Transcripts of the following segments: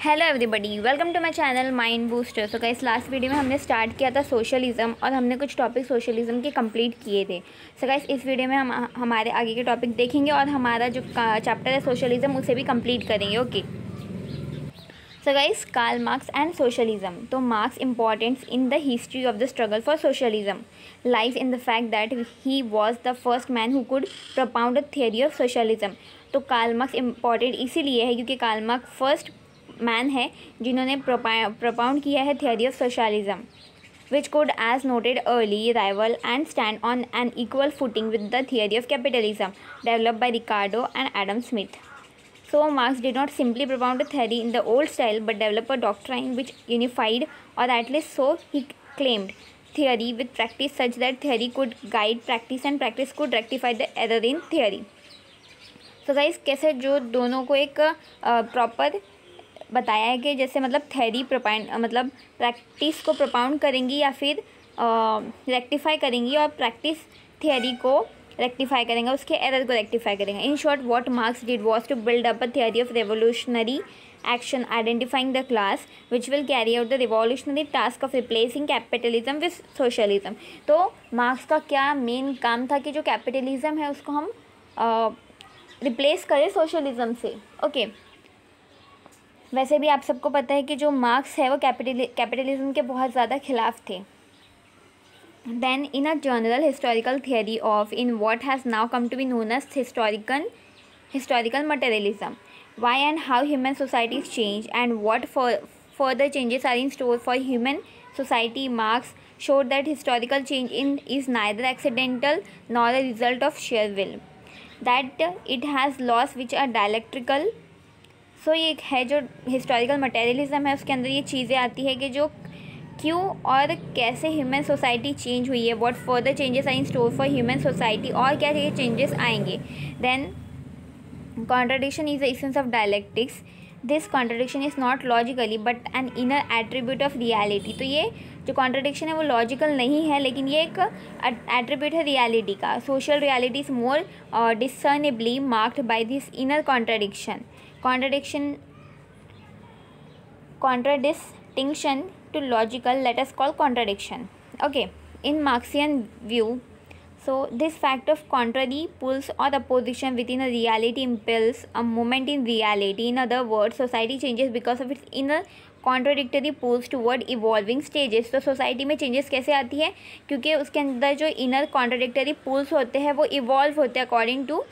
Hello everybody welcome to my channel Mind Booster so इस last video में हमने start किया था सोशलिज्म और हमने कुछ टॉपिक सोशलिज्म के कंप्लीट किए थे। सो गाइस इस वीडियो में हम, हमारे आगे के टॉपिक देखेंगे और हमारा जो चैप्टर है सोशलिज्म उसे भी कंप्लीट करेंगे okay so guys Karl Marx and socialism तो Marx importance in the history of the struggle for socialism lies in the fact that he was the first man who could propound a theory of socialism तो Karl Marx important इसीलिए है क्योंकि Karl marks first man है जिन्होंने propound किया है theory of socialism which could as noted early rival and stand on an equal footing with the theory of capitalism develop by Ricardo and Adam Smith so Marx did not simply propound theory in the old style but develop a doctrine which unified or at least so he claimed theory with practice such that theory could guide practice and practice could rectify the error in theory so guys कैसे जो दोनों को एक proper uh, बताया है कि जैसे मतलब थेरी प्रोपाउंड मतलब प्रैक्टिस को प्रोपाउंड करेंगी या फिर रेक्टिफाई करेंगी और प्रैक्टिस थियरी को रेक्टिफाई करेंगे, उसके एरर को रेक्टिफाई करेंगे। In short what Marx did was to build up a theory of revolutionary action identifying the class which will carry out the revolutionary task of replacing capitalism with socialism तो Marx का क्या main काम था कि जो capitalism है, उसको हम रिप्लेस करें सोशलिज्म से? Okay okay. वैसे भी आप सबको पता है कि जो मार्क्स है वो कैपिटलि, कैपिटलिज्म के बहुत ज़्यादा खिलाफ थे। Then in a general historical theory of in what has now come to be known as historical historical materialism why and how human societies change and what for further changes are in store for human society Marx showed that historical change in is neither accidental nor the result of sheer will that it has laws which are dialectical so ये एक है जो historical materialism है, उसके अंदर ये चीज़ें आती है कि जो क्यों और कैसे ह्यूमन सोसाइटी चेंज हुई है what further changes I in store for human society और क्या ये चेंजेस आएँगे। Then contradiction is the of dialectics this contradiction is not logically but an inner attribute of reality तो ये जो कॉन्ट्रडिक्शन है, वो लॉजिकल नहीं है, लेकिन ये एक एट्रीब्यूट है रियलिटी का। Social reality is more discernibly marked by this inner contradiction contradistinction to logical let us call contradiction okay in marxian view so this fact of contrary pulls or opposition within a reality impels a moment in reality in other words society changes because of its inner contradictory pulls toward evolving stages तो society में changes कैसे आती है क्योंकि उसके अंदर जो inner contradictory pools होते हैं वो इवॉल्व होते हैं according to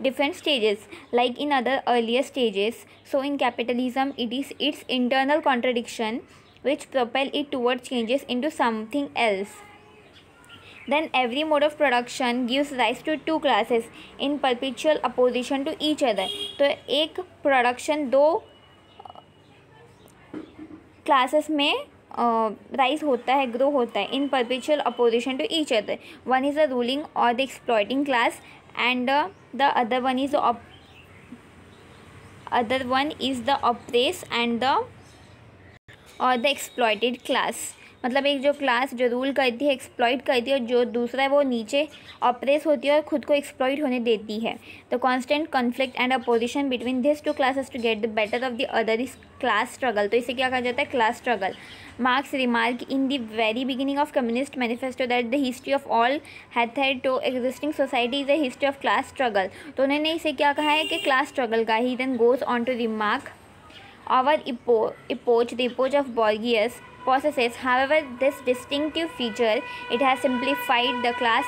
different stages like in other earlier stages so in capitalism it is its internal contradiction which propel it towards changes into something else then every mode of production gives rise to two classes in perpetual opposition to each other तो एक production दो classes में rise uh, होता है grow होता है in perpetual opposition to each other one is the ruling or the exploiting class and uh, the other one is the other one is the oppressed and the or the exploited class मतलब एक जो class जो rule करती है exploit करती है और जो दूसरा है, वो नीचे ऑपरेस होती है और खुद को एक्सप्लॉइट होने देती है। The constant conflict and opposition between this two classes to get the better of the other is class struggle तो इसे क्या कहा जाता है? Class struggle Marx remark in the very beginning of Communist Manifesto that the history of all had to existing society is a history of class struggle तो उन्होंने इसे क्या कहा है कि क्लास स्ट्रगल का ही then goes on to remark our Ipoh epoch the epoch of bourgeoisie possesses. However, this distinctive feature, it has simplified the class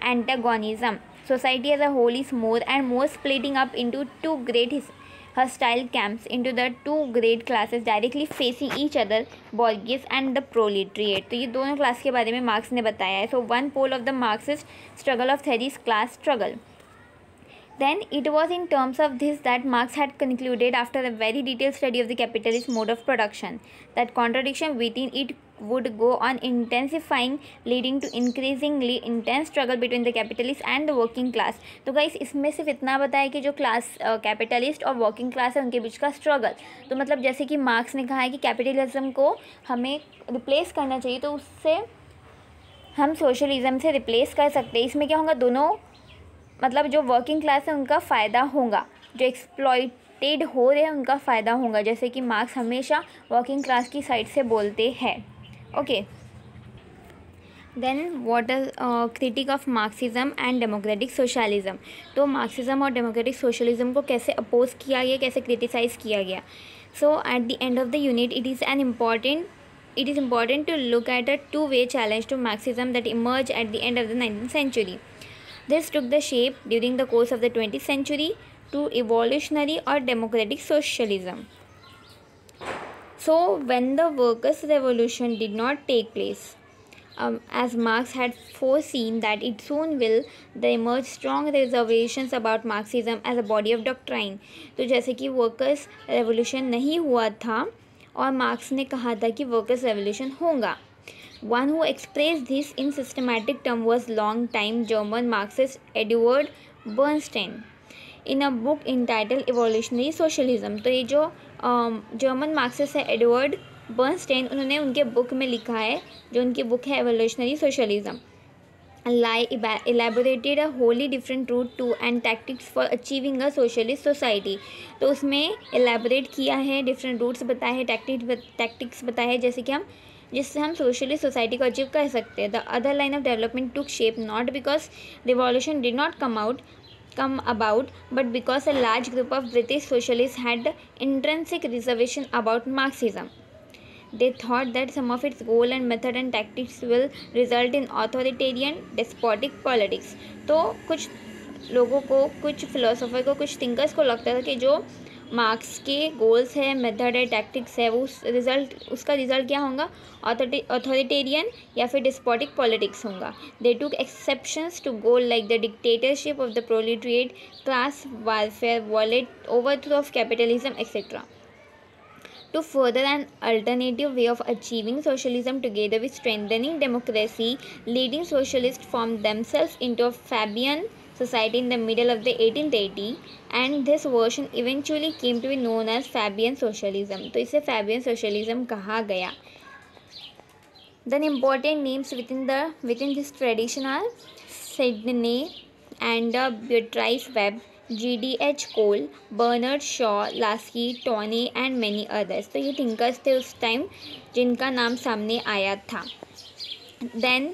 antagonism. Society as a whole is more and more splitting up into two great hostile camps, into the two great classes directly facing each other, bourgeois and the proletariat. तो ये दोनों class के बारे में marks ने बताया है. One pole of the Marxist struggle of theory is class struggle. Then it was in terms of this that Marx had concluded after a very detailed study of the capitalist mode of production that contradiction within it would go on intensifying leading to increasingly intense struggle between the capitalist and the working class तो guys इसमें सिर्फ़ इतना बताया कि जो class capitalist और working class है उनके बीच का स्ट्रगल तो मतलब जैसे कि मार्क्स ने कहा है कि कैपिटलिज्म को हमें रिप्लेस करना चाहिए तो उससे हम सोशलिज्म से रिप्लेस कर सकते हैं इसमें क्या होगा दोनों मतलब जो वर्किंग क्लास है, उनका फ़ायदा होगा। जो एक्सप्लॉइट अफेक्टेड हो रहे हैं, उनका फ़ायदा होगा। जैसे कि मार्क्स हमेशा वर्किंग क्लास की साइड से बोलते हैं। Okay then what is critic of Marxism and democratic socialism तो मार्क्सिज्म और डेमोक्रेटिक सोशलिज्म को कैसे अपोज किया गया, कैसे क्रिटिसाइज़ किया गया? So, at the end of the unit, it is an important, it is important to look at a two-way challenge to Marxism that emerged at the end of the 19th century. This took the shape during the course of the 20th century to evolutionary or democratic socialism. So, when the workers' revolution did not take place, um, as Marx had foreseen that it soon will, there emerged strong reservations about Marxism as a body of doctrine. तो जैसे कि workers revolution नहीं हुआ था और marks ने कहा था कि वर्कर्स रेवोल्यूशन होगा one who express this in systematic term was long time German Marxist Eduard Bernstein in a book entitled Evolutionary Socialism तो ये जो जर्मन um, मार्क्सिस्ट है एडवर्ड बर्नस्टेन उन्होंने उनके बुक में लिखा है जो उनकी बुक है Evolutionary Socialism lie elaborated a wholly different route to and tactics for achieving a socialist society. तो उसमें elaborate किया है different routes बताए हैं tactics बताए हैं जैसे कि हम जिससे हम सोशलिस्ट सोसाइटी को अचीव कर सकते हैं। The other line of development to shape not because revolution did not come out come about but because a large group of British socialist had intrinsic reservation about Marxism they thought that some of its goal and method and tactics will result in authoritarian despotic politics तो कुछ लोगों को, कुछ philosopher को, कुछ thinkers को लगता था कि जो मार्क्स के गोल्स है मेथड है टैक्टिक्स है, वो उस रिज़ल्ट उसका रिज़ल्ट क्या होगा? ऑथोरिटेरियन या फिर डिस्पोटिक पॉलिटिक्स होगा। They took exception to goal like the dictatorship of the proletariat class warfare violent overthrow of capitalism etcetera to further and alternative way of achieving socialism together with strengthening democracy leading socialist form themselves into Fabian society in the middle of the 1880 and this version eventually came to be known as Fabian socialism. तो इसे Fabian socialism कहा गया. Then important names within the within this tradition are Sidney and uh, Beatrice Webb H Cole Bernard Shaw Laski Tawney and many others तो ये thinkers थे उस time जिनका नाम सामने आया था then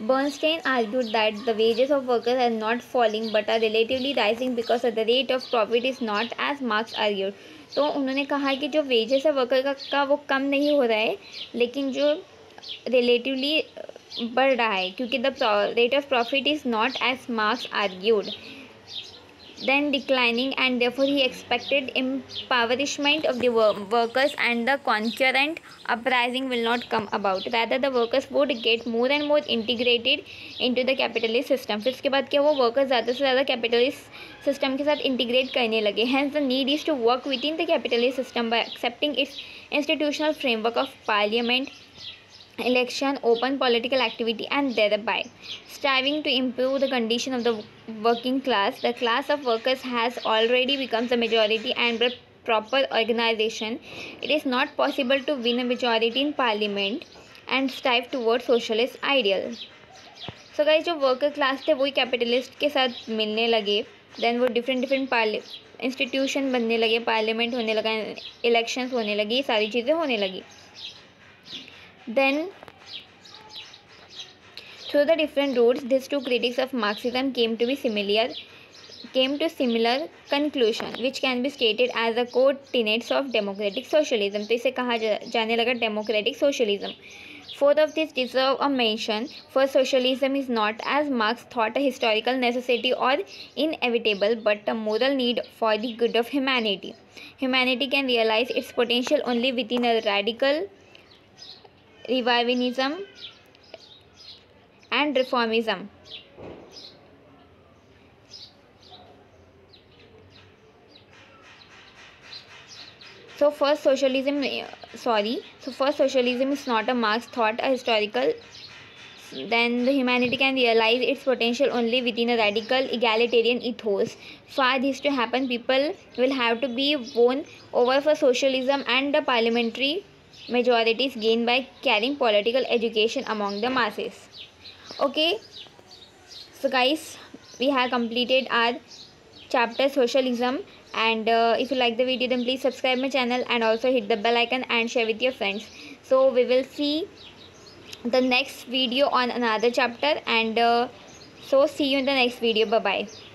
Bernstein argued that the wages of workers are not falling but are relatively rising because the rate of profit is not as Marx argued. तो उन्होंने कहा कि जो वेजेस है वर्कर का, का वो कम नहीं हो रहा है लेकिन जो रिलेटिवली बढ़ रहा है क्योंकि the rate of profit is not as Marx argued then declining and therefore he expected impoverishment of the workers and the concurrent uprising will not come about rather the workers would get more and more integrated into the capitalist system फिर उसके बाद क्या वो workers ज़्यादा से ज़्यादा capitalist system के साथ integrate करने लगे hence the need is to work within the capitalist system by accepting its institutional framework of parliament Election open political activity and thereby striving to improve the condition of the working class the class of workers has already become the majority and with proper organization it is not possible to win a majority in parliament and strive towards socialist ideal so guys जो worker class थे वही capitalist के साथ मिलने लगे then वो different different Parly institution बनने लगे पार्लियामेंट होने लगा इलेक्शंस होने लगी सारी चीज़ें होने लगी Then, through the different routes, these two critics of Marxism came to be similar came to similar conclusion which can be stated as the core tenets of democratic socialism तो इसे कहा जा, जाने लगा democratic socialism Fourth of these deserve a mention for socialism is not as Marx thought a historical necessity or inevitable but a moral need for the good of humanity. Humanity can realize its potential only within a radical revivalism and reformism. So first socialism, uh, sorry, so first socialism is not a Marx thought, a historical then the humanity can realize its potential only within a radical egalitarian ethos. For this to happen, people will have to be won over for socialism and the parliamentary majority is gained by carrying political education among the masses. Okay. So guys we have completed our chapter socialism. And uh, if you like the video then please subscribe my channel and also hit the bell icon and share with your friends. So we will see the next video on another chapter. And uh, so see you in the next video. Bye bye